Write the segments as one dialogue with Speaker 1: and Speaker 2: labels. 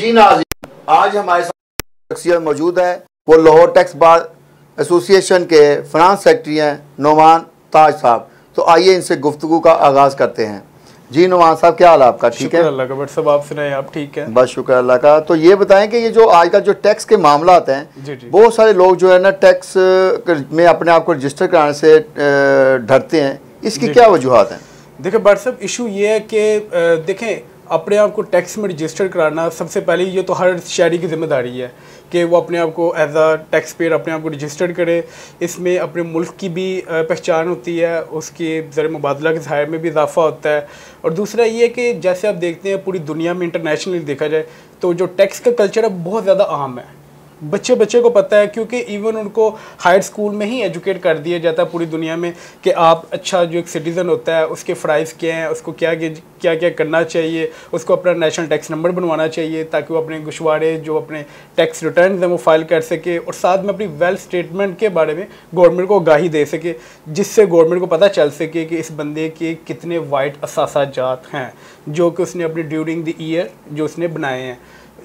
Speaker 1: जी Nazi आज हमारे साथ शख्सियत मौजूद है। वो लाहौर टैक्स बार एसोसिएशन के फ्रांस सेक्रेटरी हैं नोमान ताज साहब। तो आइए इनसे गुफ्तु का आगाज़ करते हैं। जी नुमान साहब क्या हाल आपका? ठीक है?
Speaker 2: अल्लाह का बट सब आप सुनाए आप ठीक है?
Speaker 1: बस शुक्र अल्लाह का। तो ये बताएँ कि ये जो आजकल जो टैक्स के मामला आते हैं। बहुत सारे लोग जो है ना टैक्स में अपने आप को रजिस्टर कराने से डरते हैं। इसकी क्या वजूहत हैं?
Speaker 2: देखिए बट सब इशू ये है कि देखें अपने आप को टैक्स में रजिस्टर कराना सबसे पहले ये तो हर शहरी की ज़िम्मेदारी है कि वो अपने आप को एज अ टैक्स पेयर अपने आप को रजिस्टर करे। इसमें अपने मुल्क की भी पहचान होती है, उसके ज़र मुबादला के ज़ाहिर में भी इजाफा होता है। और दूसरा ये कि जैसे आप देखते हैं पूरी दुनिया में इंटरनेशनली देखा जाए तो जो टैक्स का कल्चर है बहुत ज़्यादा आम है। बच्चे बच्चे को पता है, क्योंकि इवन उनको हायर स्कूल में ही एजुकेट कर दिया जाता है पूरी दुनिया में कि आप अच्छा जो एक सिटीज़न होता है, उसके फ़्राइज़ क्या हैं, उसको क्या क्या क्या करना चाहिए, उसको अपना नेशनल टैक्स नंबर बनवाना चाहिए, ताकि वो अपने गुशवारे जो अपने टैक्स रिटर्न हैं, वो फ़ाइल कर सके और साथ में अपनी वेल्थ स्टेटमेंट के बारे में गवर्नमेंट को आगाही दे सके, जिससे गवर्नमेंट को पता चल सके कि इस बंदे के कितने वाइट असासाजात हैं, जो कि उसने अपनी ड्यूरिंग द ईयर जो उसने बनाए हैं।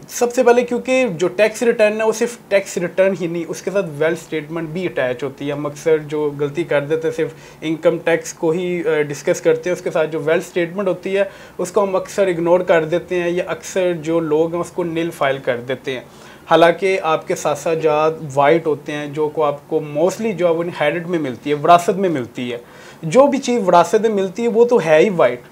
Speaker 2: सबसे पहले क्योंकि जो टैक्स रिटर्न है, वो सिर्फ़ टैक्स रिटर्न ही नहीं, उसके साथ वेल्थ स्टेटमेंट भी अटैच होती है। हम अक्सर जो गलती कर देते हैं, सिर्फ़ इनकम टैक्स को ही डिस्कस करते हैं, उसके साथ जो वेल्थ स्टेटमेंट होती है, उसको हम अक्सर इग्नोर कर देते हैं या अक्सर जो लोग हैं, उसको नील फ़ाइल कर देते हैं। हालाँकि आपके साथ साथ जात वाइट होते हैं, जो को आपको मोस्टली जो है में मिलती है, विरासत में मिलती है, जो भी चीज़ विरासत में मिलती है, वो तो है ही वाइट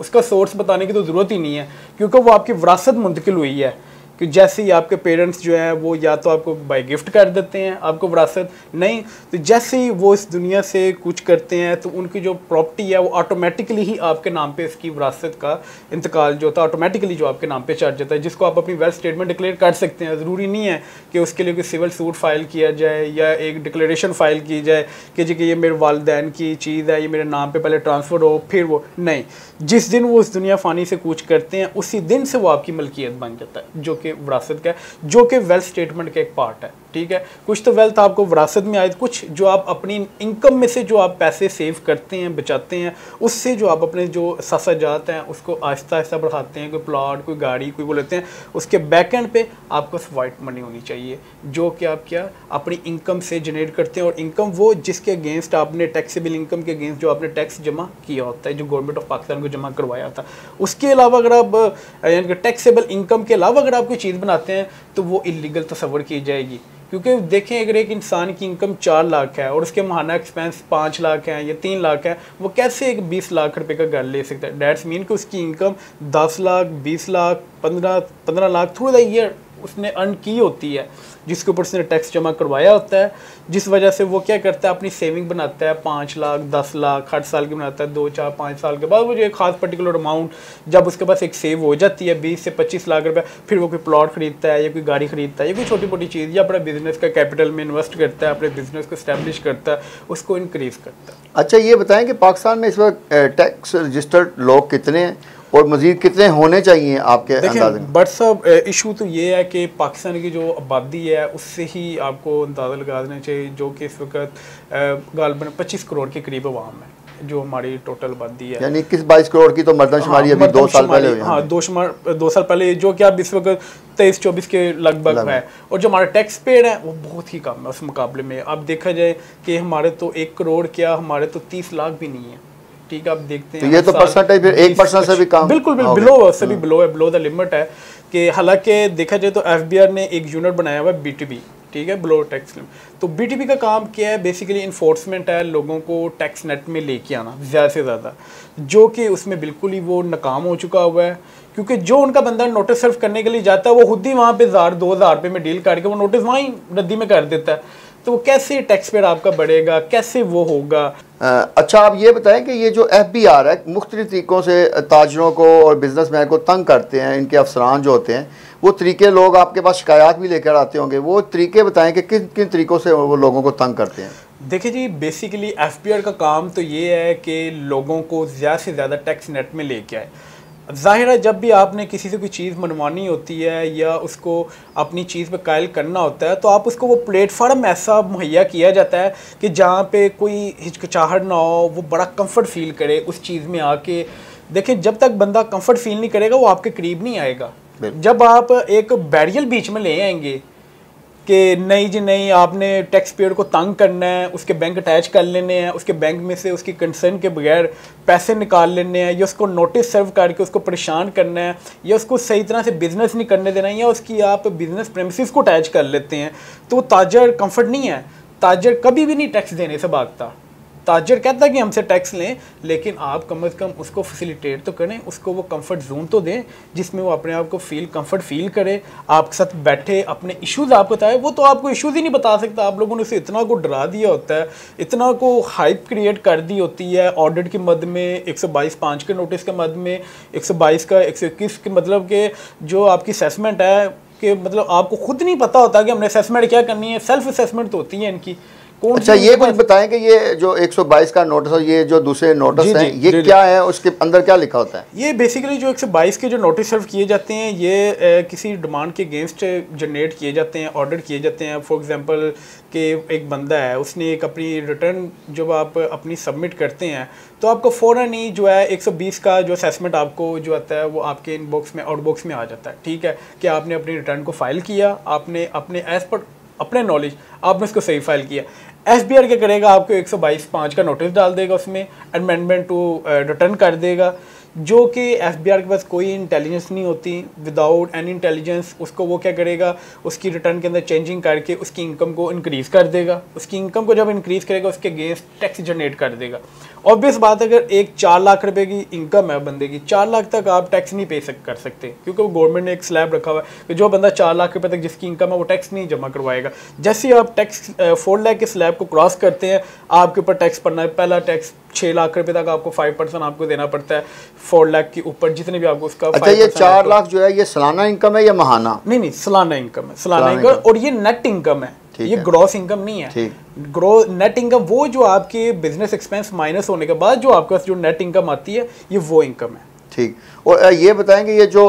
Speaker 2: उसका सोर्स बताने की तो ज़रूरत ही नहीं है, क्योंकि वो आपकी विरासत मुंतकिल हुई है। कि जैसे ही आपके पेरेंट्स जो हैं, वो या तो आपको बाई गिफ्ट कर देते हैं, आपको विरासत नहीं तो जैसे ही वो इस दुनिया से कुछ करते हैं तो उनकी जो प्रॉपर्टी है, वो ऑटोमेटिकली ही आपके नाम पे इसकी विरासत का इंतकाल जो होता है ऑटोमेटिकली जो आपके नाम पे चढ़ जाता है, जिसको आप अपनी वेल्थ स्टेटमेंट डिक्लेयर कर सकते हैं। ज़रूरी नहीं है कि उसके लिए कोई सिविल सूट फ़ाइल किया जाए या एक डिक्लेरेशन फ़ाइल की जाए कि जी कि ये मेरे वालदेन की चीज़ है, ये मेरे नाम पर पहले ट्रांसफ़र हो, फिर वो नहीं। जिस दिन वो इस दुनिया फ़ानी से कूच करते हैं, उसी दिन से वो आपकी मलकियत बन जाता है, जो कि विरासत का जो कि वेल्थ स्टेटमेंट का एक पार्ट है। ठीक है? कुछ तो वेल्थ आपको विरासत में आए, कुछ जो आप अपनी इनकम में से जो आप पैसे सेव करते हैं, बचाते हैं, उससे जो आप अपने जो सासा जात हैं, उसको आहिस्ता आहिस्ता बढ़ाते हैं, कोई प्लाट कोई गाड़ी, कोई वो लेते हैं, उसके बैक एंड पे आपको वाइट मनी होनी चाहिए, जो कि आप क्या, अपनी इनकम से जनरेट करते हैं, और इनकम वो जिसके अगेंस्ट आपने टैक्सेबल इनकम के अगेंस्ट जो आपने टैक्स जमा किया होता है, जो गवर्नमेंट ऑफ़ पाकिस्तान को जमा करवाया था। उसके अलावा अगर आप टैक्सेबल इनकम के अलावा अगर आप कोई चीज़ बनाते हैं तो वो इलीगल तस्वर की जाएगी। क्योंकि देखें, अगर एक इंसान की इनकम चार लाख है और उसके महाना एक्सपेंस पाँच लाख है या तीन लाख है, वो कैसे एक बीस लाख रुपए का घर ले सकता है? डेट्स मीन कि उसकी इनकम दस लाख, बीस लाख, पंद्रह पंद्रह लाख, थोड़ा ईयर उसने अर्न की होती है, जिसके ऊपर उसने टैक्स जमा करवाया होता है, जिस वजह से वो क्या करता है, अपनी सेविंग बनाता है, पाँच लाख, दस लाख, हर साल की बनाता है, दो, चार, पाँच साल के बाद वो जो एक खास पर्टिकुलर अमाउंट जब उसके पास एक सेव हो जाती है, बीस से पच्चीस लाख रुपये फिर वो कोई प्लॉट खरीदता है, या कोई गाड़ी खरीदता है, या कोई छोटी मोटी चीज़, या अपने बिज़नेस का कैपिटल में इन्वेस्ट करता है, अपने बिज़नेस को स्टैब्लिश करता है, उसको इंक्रीज़ करता है।
Speaker 1: अच्छा ये बताएँ कि पाकिस्तान में इस वक्त टैक्स रजिस्टर्ड लोग कितने हैं? और मजीद कितने होने चाहिए आपके अंदाजे
Speaker 2: बट सब इशू तो ये है कि पाकिस्तान की जो आबादी है उससे ही आपको अंदाज़ा लगा देना चाहिए जो कि इस वक्त गालबन पच्चीस करोड़ के करीब अवाम है जो हमारी टोटल आबादी है।
Speaker 1: यानी इक्कीस बाईस करोड़ की तो मरदमशुमारी
Speaker 2: हाँ,
Speaker 1: अभी दो साल पहले हुई
Speaker 2: हाँ। दो शुमार दो साल पहले जो कि अब इस वक्त तेईस चौबीस के लगभग है। और जो हमारा टैक्स पेड है वो बहुत ही कम है उस मुकाबले में। अब देखा जाए कि हमारे तो एक करोड़ क्या हमारे तो तीस लाख भी नहीं है। ठीक है आप देखते हैं
Speaker 1: तो ये तो परसेंटेज फिर एक परसेंट से भी कम
Speaker 2: बिल्कुल बिल्कुल बिलो से भी बिलो है। बिलो द लिमिट है कि हालाँकि देखा जाए तो एफबीआर ने एक यूनिट बनाया हुआ है बीटीबी ठीक है बिलो टैक्स तो बीटीबी का काम क्या है? बेसिकली इन्फोर्समेंट है लोगों को टैक्स नेट में लेके आना ज़्यादा से ज़्यादा। जो कि उसमें बिल्कुल ही वो नाकाम हो चुका हुआ है क्योंकि जो उनका बंदा नोटिस सर्व करने के लिए जाता है वो खुद ही वहाँ पे हज़ार दो हज़ार रुपये में डील करके वो नोटिस वहाँ ही रद्दी में कर देता है। तो कैसे टैक्स पेड आपका बढ़ेगा? कैसे वो होगा?
Speaker 1: अच्छा आप ये बताएँ कि ये जो एफ़ बी आर है मुख्तलि तरीक़ों से ताजरों को और बिज़नेस मैन को तंग करते हैं इनके अफसरान जो होते हैं वो तरीके लोग आपके पास शिकायत भी लेकर आते होंगे। वो तरीके बताएँ कि किन किन तरीक़ों से वो लोगों को तंग करते हैं।
Speaker 2: देखिए जी बेसिकली एफ़ का काम तो ये है कि लोगों को ज़्यादा से ज़्यादा टैक्स नेट में लेके आए। ज़ाहिर है जब भी आपने किसी से कोई चीज़ मनवानी होती है या उसको अपनी चीज़ पे कायल करना होता है तो आप उसको वो प्लेटफार्म ऐसा मुहैया किया जाता है कि जहाँ पे कोई हिचकिचाहट ना हो वो बड़ा कंफर्ट फील करे उस चीज़ में आके। देखें जब तक बंदा कंफर्ट फील नहीं करेगा वो आपके करीब नहीं आएगा। जब आप एक बैरियल बीच में ले आएँगे कि नहीं जी, नहीं, आपने टैक्स पेयर को तंग करना है, उसके बैंक अटैच कर लेने हैं, उसके बैंक में से उसकी कंसर्न के बगैर पैसे निकाल लेने हैं, या उसको नोटिस सर्व करके उसको परेशान करना है, या उसको सही तरह से बिज़नेस नहीं करने देना है, या उसकी आप बिज़नेस प्रेमिस को अटैच कर लेते हैं तो ताजर कंफर्ट नहीं है। ताजर कभी भी नहीं टैक्स देने से भागता। ताजर कहता है कि हमसे टैक्स लें, लेकिन आप कम अज़ कम उसको फैसिलिटेट तो करें, उसको वो कंफर्ट जोन तो दें, जिसमें वो अपने आप को फील कंफर्ट फील करे, आपके साथ बैठे, अपने इश्यूज़ आपको बताए, वो तो आपको इश्यूज़ ही नहीं बता सकता। आप लोगों ने उसे इतना को डरा दिया होता है, इतना को हाइप क्रिएट कर दी होती है ऑडिट के मद में, एक सौ बाईस पाँच के नोटिस के मद में, एक सौ बाईस का, एक सौ इक्कीस के मतलब के जो आपकी असेसमेंट है, कि मतलब आपको खुद नहीं पता होता कि हमने असेसमेंट क्या करनी है। सेल्फ असेसमेंट तो होती है इनकी।
Speaker 1: अच्छा ये कुछ बताएँ कि ये जो 122 का नोटिस और ये जो दूसरे नोटिस हैं ये जी, क्या है उसके अंदर क्या लिखा होता है?
Speaker 2: ये बेसिकली जो 122 के जो नोटिस सर्व किए जाते हैं ये ए, किसी डिमांड के अगेंस्ट जनरेट किए जाते हैं ऑर्डर किए जाते हैं। फॉर एग्जांपल कि एक बंदा है उसने एक अपनी रिटर्न जब आप अपनी सबमिट करते हैं तो आपको फ़ौरन ही जो है 120 का जो असेसमेंट आपको जो आता है वो आपके इनबॉक्स में आउटबॉक्स में आ जाता है। ठीक है? कि आपने अपनी रिटर्न को फ़ाइल किया आपने अपने एज पर अपने नॉलेज आपने उसको सही फ़ाइल किया। एस बी आर क्या करेगा? आपको एक सौ बाईस पाँच का नोटिस डाल देगा उसमें अमेंडमेंट टू रिटर्न कर देगा। जो कि एफ़ बी आर के पास कोई इंटेलिजेंस नहीं होती विदाउट एनी इंटेलिजेंस उसको वो क्या करेगा? उसकी रिटर्न के अंदर चेंजिंग करके उसकी इनकम को इंक्रीज़ कर देगा। उसकी इनकम को जब इंक्रीज़ करेगा, उसके अगेंस्ट टैक्स जनरेट कर देगा। ऑब्वियस बात, अगर एक चार लाख रुपए की इनकम है बंदे की, चार लाख तक आप टैक्स नहीं पे सक, कर सकते। क्योंकि वो गवर्नमेंट ने एक स्लैब रखा हुआ है कि जो बंदा चार लाख रुपए तक जिसकी इनकम है, वो टैक्स नहीं जमा करवाएगा। जैसे ही आप टैक्स फोर लाख के स्लैब को क्रॉस करते हैं, आपके ऊपर टैक्स पड़ना है। पहला टैक्स छः लाख रुपए तक आपको फाइव परसेंट आपको देना पड़ता है फोर लाख के ऊपर जितने भी आपको उसका
Speaker 1: अच्छा ये चार लाख जो है ये सालाना इनकम है या महाना?
Speaker 2: नहीं नहीं सालाना इनकम है सालाना इनकम और ये नेट इनकम है। ये ग्रॉस इनकम नहीं है। ग्रो नेट इनकम वो जो आपके बिज़नेस एक्सपेंस माइनस होने के बाद जो आपके पास जो नेट इनकम आती है ये वो इनकम है।
Speaker 1: ठीक। और ये बताएँगे ये जो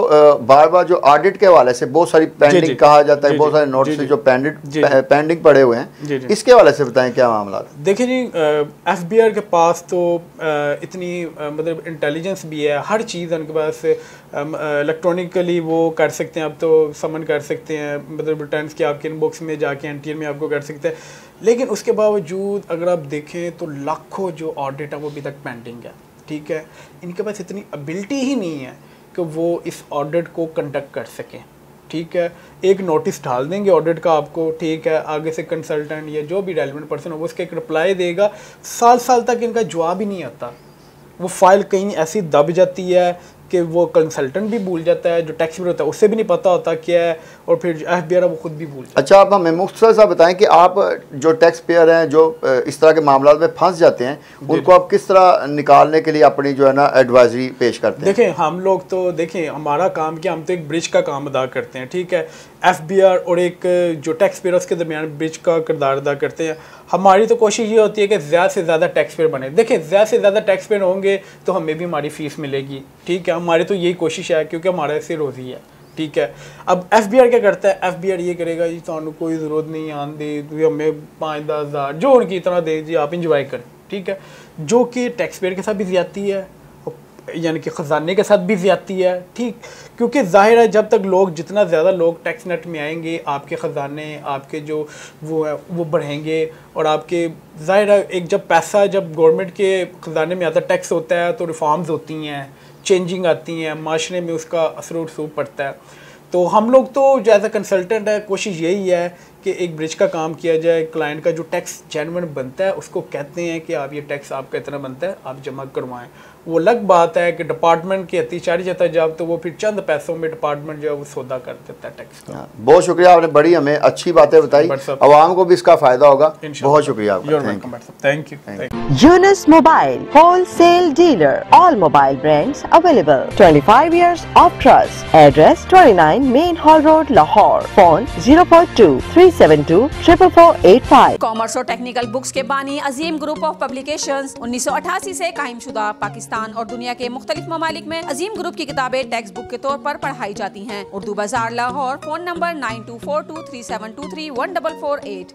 Speaker 1: बार बार जो ऑडिट के हवाले से बहुत सारी पेंडिंग कहा जाता है बहुत सारे नोट्स जो पेंडिंग पेंडिंग पड़े हुए हैं। इसके हवाले से बताएँ क्या मामला
Speaker 2: देखिए जी एफ़ बी आर के पास तो इतनी मतलब इंटेलिजेंस भी है हर चीज़ उनके पास इलेक्ट्रॉनिकली वो कर सकते हैं आप तो समन कर सकते हैं मतलब रिटर्न के आपके इनबॉक्स में जाके एनटीएन में आपको कर सकते हैं। लेकिन उसके बावजूद अगर आप देखें तो लाखों जो ऑडिट है वो अभी तक पेंडिंग है। ठीक है? इनके पास इतनी एबिलिटी ही नहीं है कि वो इस ऑडिट को कंडक्ट कर सकें। ठीक है? एक नोटिस डाल देंगे ऑडिट का आपको, ठीक है? आगे से कंसल्टेंट या जो भी रेलिवेंट पर्सन हो, वो उसके एक रिप्लाई देगा। साल साल तक इनका जवाब ही नहीं आता। वो फ़ाइल कहीं ऐसी दब जाती है कि वो कंसल्टेंट भी भूल जाता है जो टैक्स भी होता है उससे भी नहीं पता होता क्या है और फिर एफ़ बी आर वो खुद भी भूल
Speaker 1: अच्छा आप हमें मुख्तर सा बताएँ कि आप जो टैक्स पेयर हैं जो इस तरह के मामला में फंस जाते हैं उनको आप किस तरह निकालने के लिए अपनी जो है ना एडवाइजरी पेश करते
Speaker 2: हैं? देखें हम लोग तो देखें हमारा काम क्या हम तो एक ब्रिज का काम अदा करते हैं ठीक है? एफ़ बी आर और एक, जो टैक्स पेयर उसके दरमियान ब्रिज का किरदार अदा करते हैं। हमारी तो कोशिश ये होती है कि ज़्यादा से ज़्यादा टैक्स पेयर बने। देखें ज़्यादा से ज़्यादा टैक्स पेयर होंगे तो हमें भी हमारी फ़ीस मिलेगी, ठीक है? हमारी तो यही कोशिश है, क्योंकि हमारा ऐसे रोज़ी है, ठीक है? अब एफ़ बी आर क्या करता है? एफ़ ये करेगा, जी तो कोई ज़रूरत नहीं आंदी हमें पाँच, दस हज़ार, जो उनकी इतना दे, जी, आप इंजॉय करें, ठीक है? जो कि टैक्स पेयर के साथ भी ज़्यादा है। यानी कि ख़जाने के साथ भी ज़्यादती है, ठीक? क्योंकि ज़ाहिर है, जब तक लोग, जितना ज़्यादा लोग टैक्स नेट में आएँगे, आपके ख़जाने, आपके जो वो है, वो बढ़ेंगे और आपके, ज़ाहिर है, एक जब पैसा, जब गवर्नमेंट के ख़जाने में आता टैक्स होता है तो रिफॉर्म्स होती हैं चेंजिंग आती हैं, माशरे में उसका असर रसूख पड़ता है। तो हम लोग तो एज अ कंसल्टेंट है, कोशिश यही है कि एक ब्रिज का काम किया जाए क्लाइंट का जो टैक्स जेनवन बनता है, उसको कहते हैं कि आप ये टैक्स आपका इतना बनता है, आप जमा करवाएँ। वो अलग बात है कि डिपार्टमेंट की अतिचारी जाता है जब तो वो फिर चंद पैसों में डिपार्टमेंट जो है वो सौदा कर देता है टैक्स का।
Speaker 1: हाँ, बहुत शुक्रिया आपने बड़ी हमें अच्छी बातें बताई। आवाम को भी इसका फ़ायदा होगा। बहुत शुक्रिया
Speaker 2: thank you
Speaker 3: Younis mobile wholesale dealer all mobile brands available 25 years of trust. Address 29 main hall road lahore. Phone 042 372 4485
Speaker 4: commerce और टेक्निकल बुक्स के बानी अजीम ग्रुप ऑफ़ पब्लिकेशन उन्नीस सौ अठासी ऐसी कायम शुदा पाकिस्तान। पाकिस्तान और दुनिया के मुख्तलिफ़ ममालिक में अजीम ग्रुप की किताबें टेक्स्ट बुक के तौर पर पढ़ाई जाती हैं। Urdu Bazaar Lahore, phone number nine two four two three seven two three one double four eight.